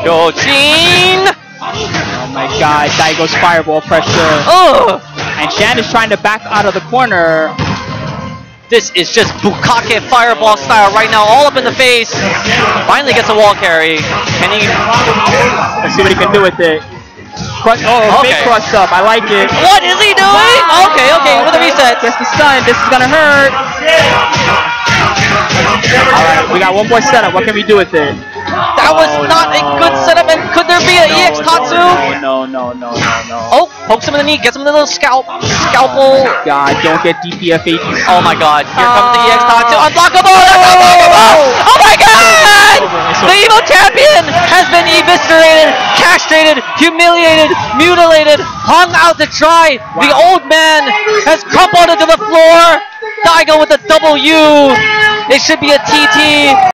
Kyojin! Oh my god, Daigo's fireball pressure. Ugh! And Shan is trying to back out of the corner. This is just Bukake fireball style right now, all up in the face. Finally gets a wall carry. Can he? Let's see what he can do with it. Crush, oh, okay. big cross up. I like it. What is he doing? Wow. Okay, okay, with a reset. Gets the stun. This is gonna hurt. All right, we got one more setup. What can we do with it? That was Oh, not a good no. setup. And could there be an No, EX Tatsu? No, no, no, no, no. Oh, pokes him in the knee, gets him in the little scalp, scalpel. God, don't get DPF 80. Oh my god, here comes the EX Tatsu. Ah. Oh. Unblockable! That's unblockable! Oh my god! The evil champion has been eviscerated, castrated, humiliated, mutilated, hung out to dry. The old man has crumpled into the floor. Daigo with a double It should be a TT.